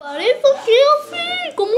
Para eso, ¿qué hacer? ¿Cómo